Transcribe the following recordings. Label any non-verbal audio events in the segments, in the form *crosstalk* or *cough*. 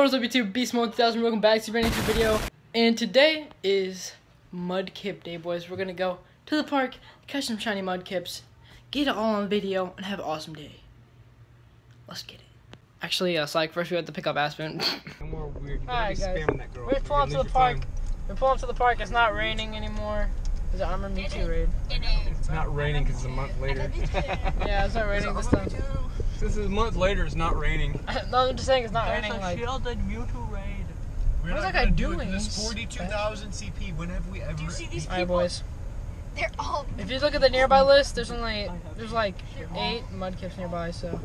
Yo, what's up YouTube? Beast Mode 2000, welcome back to a brand new video. And today is Mudkip Day, boys. We're gonna go to the park, catch some shiny Mudkips, get it all on video, and have an awesome day. Let's get it. Actually, uh, like first we have to pick up Aspen. *laughs* No more weird. Alright, guys. spamming that girl. We're You're pulling up gonna the park. time. We're pulling up to the park. It's not raining anymore. There's an Armor Mewtwo raid. It's not raining because it's a month later. *laughs* Yeah, it's not raining this time. This is a month later. It's not raining. *laughs* no, I'm just saying it's not raining. Like, shielded Mewtwo raid. We're What's not that guy do doing? This 42,000 CP. When have we ever? Do you see these all right, people? boys. They're all. If you look at the nearby list, there's only there's like eight mudkips nearby. So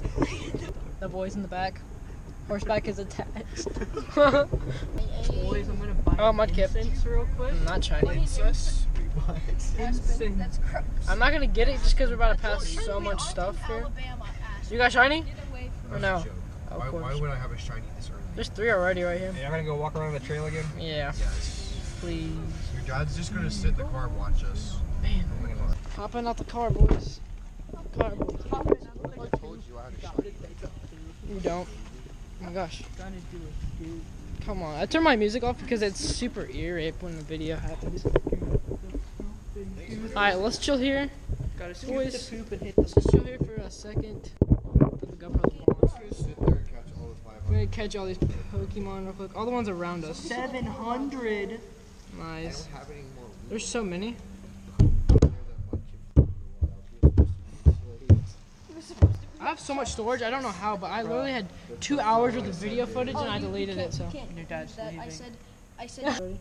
*laughs* the boys in the back, horseback is attached. *laughs* Boys, I'm gonna buy Oh, Mudkip. incense real quick. Not shiny. Sus? Incense. That's gross. I'm not gonna get it just because we're about to pass so much stuff here. You got shiny? Or no? Of Why, why would I have a shiny this early? There's three already right here. Hey, I'm gonna go walk around the trail again. Yeah, Yes. please. Your dad's just gonna sit in the car and watch us. Man, hopping out the car, boys. Car, boys. I told you I had a shiny. You don't. Oh my gosh. Gonna do it, dude. Come on. I turn my music off because it's super ear rape when the video happens. Alright, let's chill here. Gotta scoop Boys. the poop and hit Let's chill here for a second. Put the GoPro on. Just gonna sit there and catch all the I'm gonna catch all these Pokemon real quick. All the ones around us. 700. Nice. have any more There's so many. I have so much storage. I don't know how, but I literally had two hours worth of video footage and I oh, deleted it. So. Your dad's That, I said, I said. *laughs*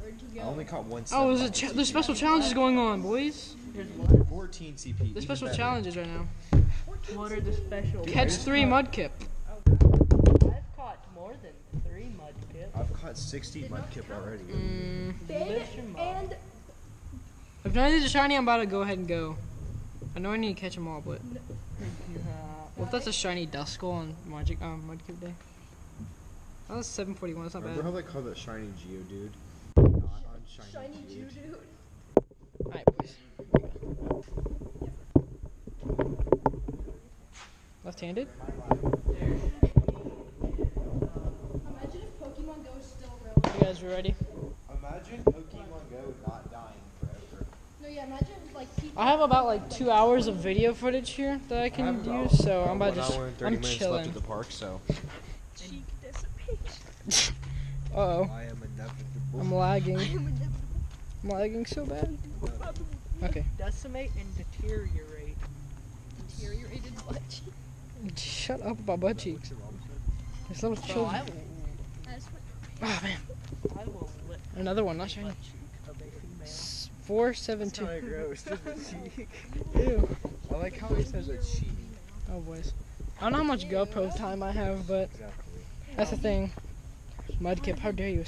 Where'd you I only caught one. Oh, there's a cha- there's special challenges going on, boys. Here's 14 CP. There's special better. challenges right now. *laughs* What are the special? Catch three Mudkip. I've caught more than three Mudkip. I've caught 60 mudkip already. Mm, Lift. And if none of these are shiny, I'm about to go ahead and go. I know I need to catch them all, but Yeah. what if that's a shiny Duskull on Magic um, Mudkip Day? That was 741. That's not Remember how bad. they call that shiny Geodude? Not on shiny, shiny Geodude. Geodude. Alright, boys. Left-handed. Imagine if Pokemon Go is still real. You guys ready? Imagine Pokemon Go not dying forever. No, yeah, imagine like people. I have about like two hours of video footage here that I can use, so I'm about to just. I'm chilling. at the park, so cheek dissipation. Uh oh, I am inevitable. I'm lagging. *laughs* I'm lagging so bad. Okay. Decimate and deteriorate. Deteriorated butt cheek. Shut up about butt cheeks. There's little Bro, I children. will, Oh man, I will another one, not shiny. butt cheek of a female. S- Four seven two. *laughs* Ew. I like how he says it's cheek. Oh boys. I don't know how much GoPro time I have, but Exactly. that's the thing. Mudkip, how dare you?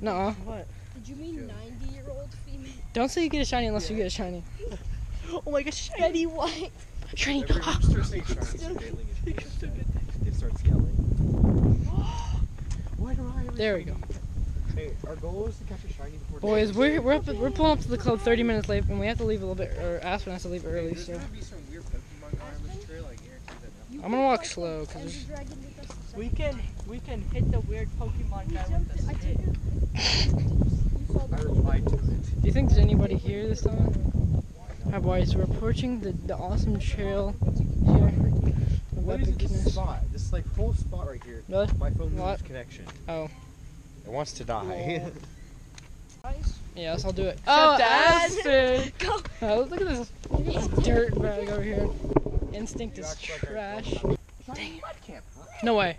Nuh-uh. What? Did you mean 90 year old female? Don't say you get a shiny unless you get a shiny. *laughs* Oh my gosh, Betty White. Shiny. Every rooster saying shiny, so Galen is It starts yelling. Why do I There we go. Hey, our goal is to catch a shiny before Boys, we're we're, up, we're pulling up to the club 30 minutes late, and we have to leave a little bit, or Aspen has to leave early, There's so gonna be some weird Pokemon guy on this trail, I guarantee that. I'm gonna walk slow, cause Ender there's, Dragon with us. We can we can hit the weird Pokemon guy with the I stick. *laughs* You I replied to it. do you think there's anybody here this time? Hi boys, we're approaching the, the awesome trail here. of What is this epicness. spot? This like whole spot right here. Really? My phone What? loses connection. Oh. It wants to die. *laughs* Yes, I'll do it. Oh, that. Aspen! *laughs* Go. Oh, look at this, this dirt bag over here. Instinct is trash. No way.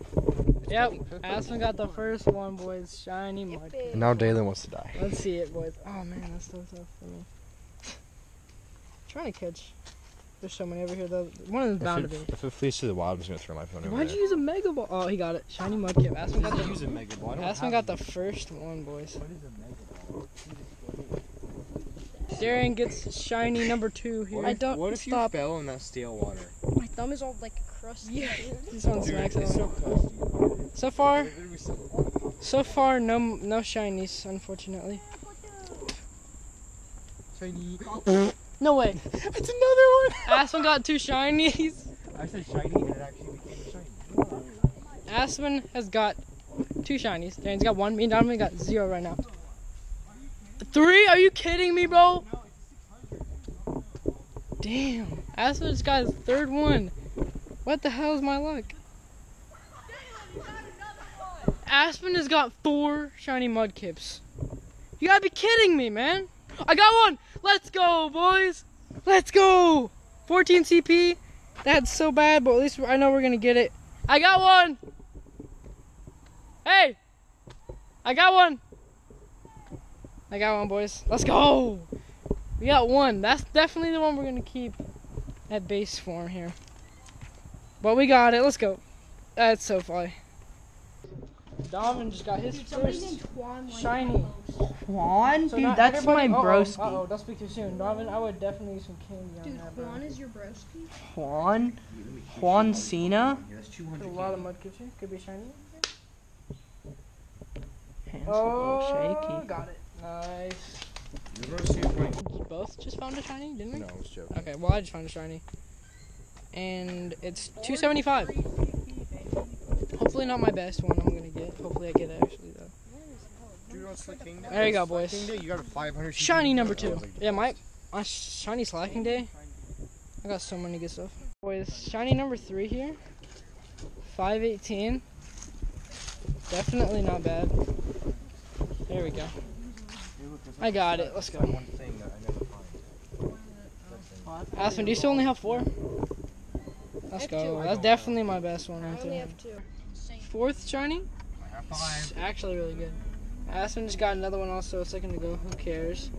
Yep, Aspen got the first one, boys. Shiny mud. and now Dalen wants to die. Let's see it, boys. Oh man, that's so tough for me. Trying to catch. There's so many over here though. One of them's bound to be. if it flees to the wild, I'm just gonna throw my phone Why'd you use a mega ball? Oh, he got it. Shiny mudkip. Aspen got the. use a mega ball? I don't Aspen got the first one, boys. What is a mega ball? Darian gets shiny number two here. What if, I don't. what if you stop. fell in that stale water? My thumb is all like crusty. Yeah. This one's Dude, it's so crusty. So far, so- so far, no no shinies, unfortunately. Shiny. *laughs* No way. *laughs* it's another one. Aspen got two shinies. I said shiny and it actually became shiny. Aspen has got two shinies. Darren's got one. Me and Donovan got zero right now. Three? Are you kidding me, bro? Damn. Aspen's got his third one. What the hell is my luck? Aspen has got four shiny mudkips. You gotta be kidding me, man. I got one. Let's go, boys. Let's go. 14 CP. That's so bad, but at least I know we're gonna get it. I got one. Hey, I got one. I got one, boys. Let's go. We got one. That's definitely the one we're gonna keep at base form here. But we got it. Let's go. That's so funny. Donovan just got his first shiny. Juan? So Dude, that's my uh-oh, broski. Uh-oh, don't speak too soon. Donovan, I would definitely use some candy on Dude, that, bro. Juan is your broski? Juan? Juan Cena? There's a lot of mudkips here. Could be shiny. Hands a Oh, little shaky. got it. Nice. You're gonna see if my. We both just found a shiny, didn't we? No, I was joking. Okay, well I just found a shiny. And it's 275. Hopefully not my best one I'm gonna get. Hopefully I get it actually though. Dude, on Slick King Day? There you go, boys. Day, you got a 500 Shiny number two. Oh yeah, my my shiny slacking day. I got so many good stuff. Boys, shiny number three here. 518. Definitely not bad. There we go. I got it. Let's go. One thing that I never find. Aspen, do you still only have four? Let's go. That's definitely my best one I right only there. Have two. Fourth shiny? It's actually really good. Aspen just got another one also a second ago. Who cares?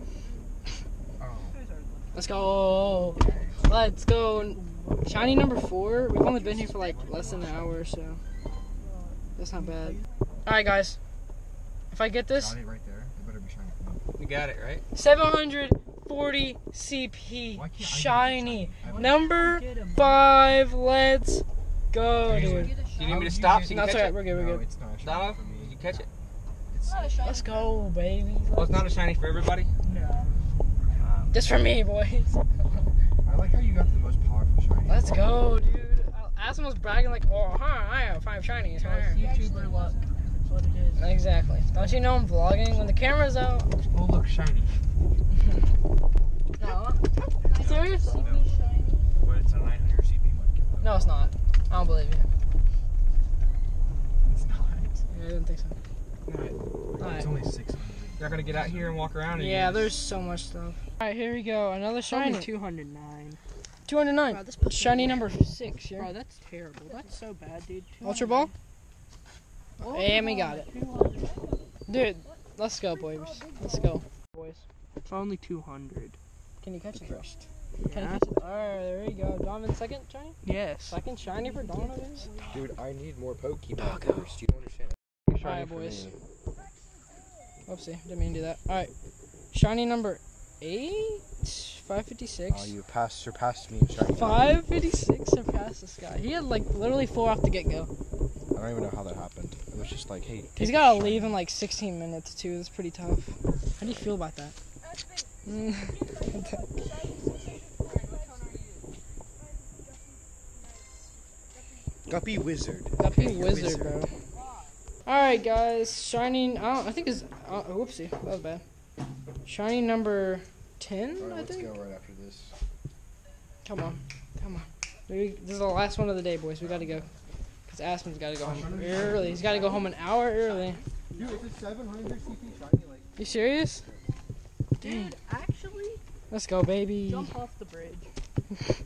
Oh. Let's go. Let's go. Shiny number four. We've only been here for like less than an hour, so that's not bad. All right, guys. If I get this, Got it right there. It better be shiny. You got it, right? 740 CP Why can't I get shiny number five. Let's go, dude. Do you need me to stop get- so you No, can it's catch alright. it? We're good. We're No, good. it's not shiny Donna, for me. you catch it? It's, Let's go, baby. Well, it's not a shiny for everybody. No. Um, Just for me, boys. *laughs* I like how you got the most powerful shiny. Let's go, dude. Aspen was bragging like, "Oh, huh, I have five shinies." Huh? YouTuber luck. That's what it is. Exactly. Don't you know I'm vlogging when the camera's out? Oh, look, shiny. No. Serious? But it's a 900 CP mudkip. No, it's not. I don't believe you. It's not. Yeah, I didn't think so. No, Alright. it's only 600. You're not gonna get out here and walk around. and Yeah, use- there's so much stuff. Alright, here we go. Another Shiny shiny. 209. 209. Bro, this puts me Shiny number six here. Bro, that's terrible. That's so bad, dude. Ultra Ball? Oh, And we got it. Dude, let's go, boys. Let's go. Boys. It's only 200. Can you catch it first? Can you Yeah. catch it? Alright, there we go. Donovan, second shiny? Yes. Second shiny for Donovan? Dude, I need more Pokemon Doggo. first. You don't understand. Shiny Alright, for boys. me. Whoopsie, didn't mean to do that. Alright. Shiny number eight? 556. Oh, you passed, surpassed me in shiny. 556 surpassed this guy. He had like literally four off the get go. I don't even know how that happened. It was just like, hey. He's got a to leave shiny. in like 16 minutes too. That's pretty tough. How do you feel about that? *laughs* Guppy Wizard. Guppy wizard, bro. Alright, guys. Shining. I, I think is. Uh, whoopsie. That was bad. Shining number 10, Alright, I let's think. go right after this. Come on. Come on. We, this is the last one of the day, boys. We got to go. Because Aspen's got to go home early. He's got to go home an hour early. Dude, it's a 700 CP shiny. Like, You serious? Dude, actually, Let's go, baby. jump off the bridge. *laughs*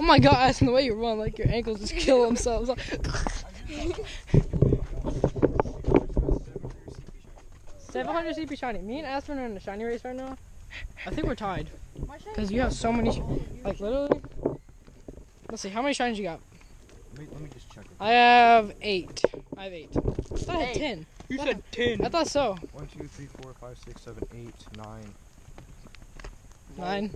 Oh my god, Aspen, the way you run, like your ankles just kill themselves. *laughs* *laughs* 700 CP shiny. Me and Aspen are in the shiny race right now. I think we're tied. Because you have so many, like literally. Let's see, how many shines you got? wait, let me just check. I have eight. I have eight. I thought I had ten. You said 10. I thought so. 1, 2, 3, 4, 5, 6, 7, 8, 9. Nine.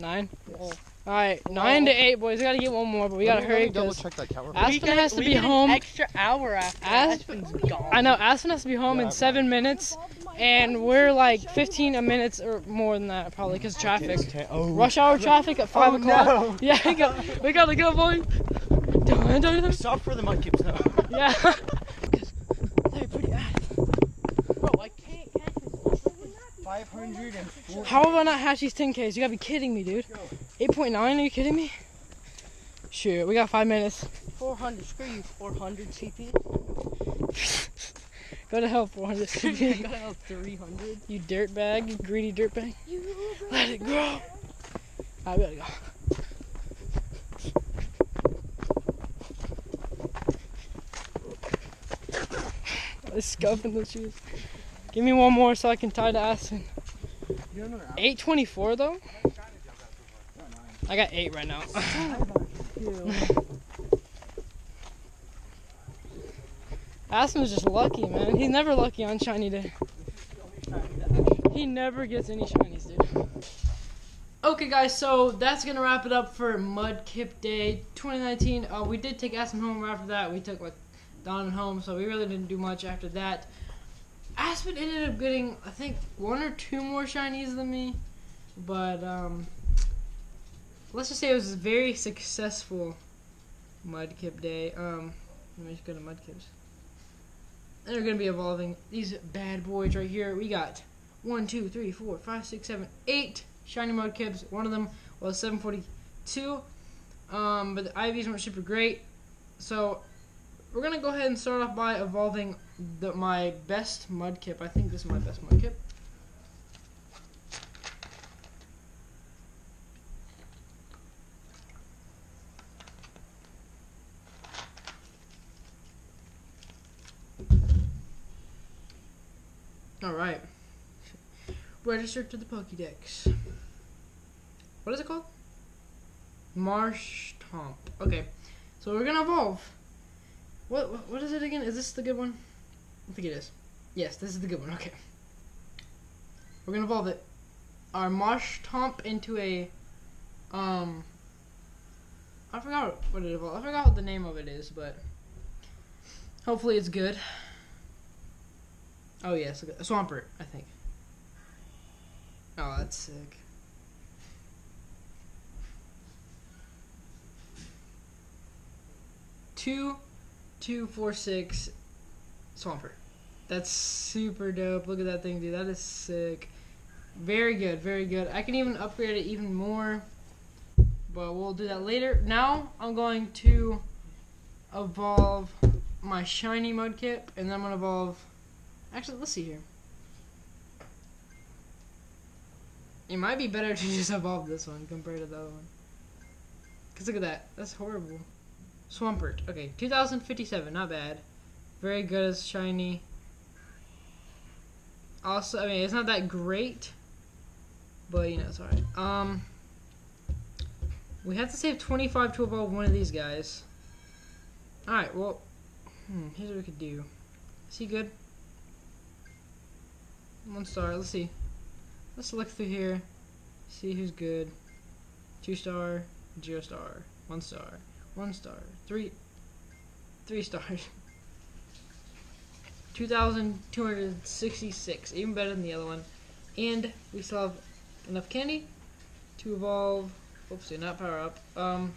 Don't hit me. Nine. Alright, nine to eight, boys. We gotta get one more, but we gotta Let me- let hurry me double because check that count. real Aspen quick. has to be get an home. extra hour after Aspen- Aspen's gone. I know Aspen has to be home Yeah, in I'm seven minutes, and we're like 15 a minutes or more than that probably because traffic. Ten- oh. Rush hour traffic at five Oh, o'clock. no. *laughs* Yeah, we, got, we gotta go, boys. Don't do. Stop for the mudkips now. Yeah. *laughs* Because they're pretty active. Bro, I can't catch this. 504. How have I not hatched these 10Ks? You gotta be kidding me, dude. 8.9? Are you kidding me? Shoot, we got five minutes. 400. Screw you. 400 CP. *laughs* Go to hell, 400. I *laughs* gotta have 300. you dirt bag, you greedy dirt bag. Let it grow. I gotta go. *laughs* Let's scuff in the shoes. Give me one more so I can tie the ass in. 824 though? I got eight right now. *laughs* Aspen's just lucky, man. He's never lucky on shiny day. He never gets any shinies, dude. Okay, guys, so that's gonna wrap it up for Mudkip Day 2019. Uh, we did take Aspen home after that. We took like Donovan home, so we really didn't do much after that. Aspen ended up getting, I think, one or two more shinies than me, but um, let's just say it was a very successful Mudkip Day. Um, let me just go to Mudkips. They're gonna be evolving these bad boys right here. We got one, two, three, four, five, six, seven, eight shiny Mudkips. One of them was 742. Um, but the IVs weren't super great. So we're gonna go ahead and start off by evolving the, my best Mudkip. I think this is my best Mudkip. Alright. Register to the Pokédex. What is it called? Marsh Tomp. Okay. So we're gonna evolve. What, what what is it again? Is this the good one? I think it is. Yes, this is the good one. Okay. We're gonna evolve it. Our Marshtomp into a um I forgot what it evolved. I forgot what the name of it is, but hopefully it's good. Oh yes, a Swampert, I think. Oh, that's sick. Two, two, four, six, Swampert. That's super dope. Look at that thing, dude. That is sick. Very good, very good. I can even upgrade it even more, but we'll do that later. Now I'm going to evolve my shiny Mudkip, and then I'm gonna evolve. Actually, let's see here. It might be better *laughs* to just evolve this one compared to the other one. Cause look at that, that's horrible. Swampert, okay, 2057, not bad. Very good as shiny. Also, I mean, it's not that great, but you know, it's alright. Um, we have to save 25 to evolve one of these guys. Alright, well, hmm, here's what we could do. Is he good? One star, let's see. Let's look through here. See who's good. Two star, zero star, one star, one star, three, three *laughs* stars. 2,266, even better than the other one. And we still have enough candy to evolve. Oopsie, not power up. Um,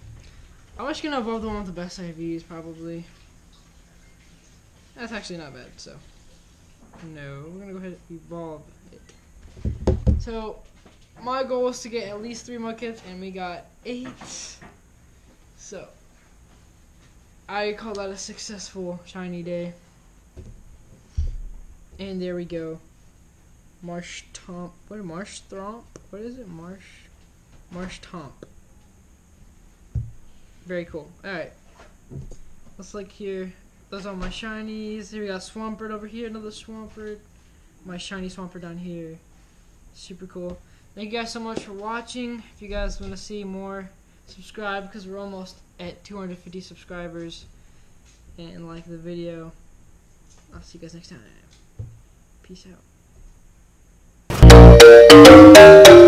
I'm just gonna evolve the one with the best IVs, probably. That's actually not bad, so. No, we're gonna go ahead and evolve it. So, my goal was to get at least three Mudkips, and we got eight. So, I call that a successful shiny day. And there we go. Marsh Tomp. What Marsh Thromp? What is it? Marsh. Marshtomp. Very cool. Alright. Let's look here. Those are my shinies. Here we got Swampert over here. Another Swampert. My shiny Swampert down here. Super cool. Thank you guys so much for watching. If you guys want to see more, subscribe because we're almost at 250 subscribers. And like the video. I'll see you guys next time. Peace out.